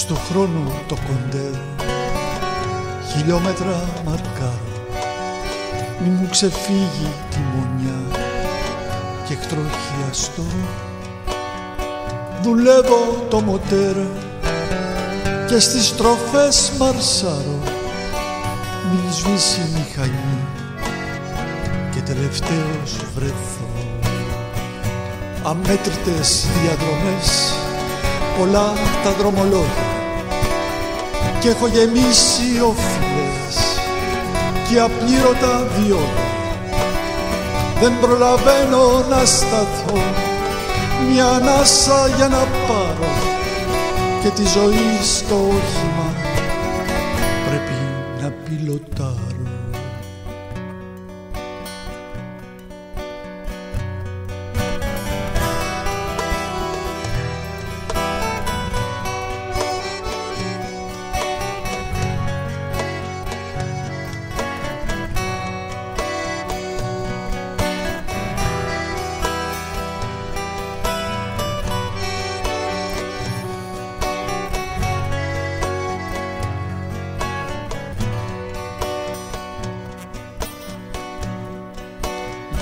στο χρόνο το κοντέρ. Χιλιόμετρα μαρκάρω. Μη μου ξεφύγει τη μονιά. Και εκτροχιαστώ δουλεύω το μοτέρ. Και στις στροφές μαρσάρω. Μην σβήσει η μηχανή. Και τελευταίος βρεθώ αμέτρητες διαδρομές. Πολλά τα δρομολόγια και έχω γεμίσει όφιλες και απλήρωτα βιόλια δεν προλαβαίνω να σταθώ. Μια ανάσα για να πάρω και τη ζωή στο όχημα. Πρέπει να πιλωτάρω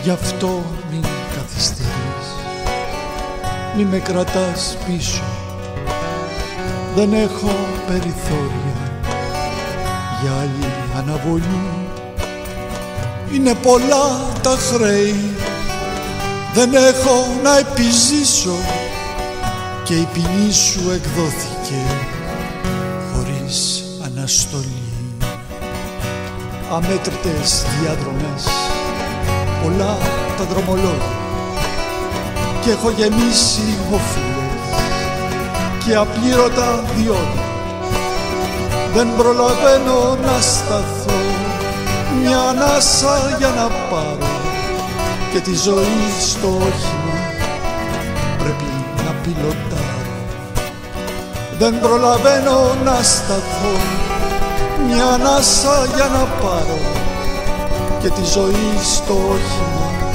Γι' αυτό μην καθυστερείς. Μη με κρατάς πίσω. Δεν έχω περιθώρια Για άλλη αναβολή. Είναι πολλά τα χρέη. Δεν έχω να επιζήσω. Και η ποινή σου εκδόθηκε Χωρίς αναστολή. Αμέτρητες διαδρομές πολλά τα δρομολόγια. Και έχω γεμίσει όφιλες και απλήρωτα διόδια. Δεν προλαβαίνω να σταθώ μια ανάσα για να πάρω και τη ζωή στο όχημα πρέπει να πιλωτάρω. Δεν προλαβαίνω να σταθώ μια ανάσα για να πάρω και τη ζωή στο όχημα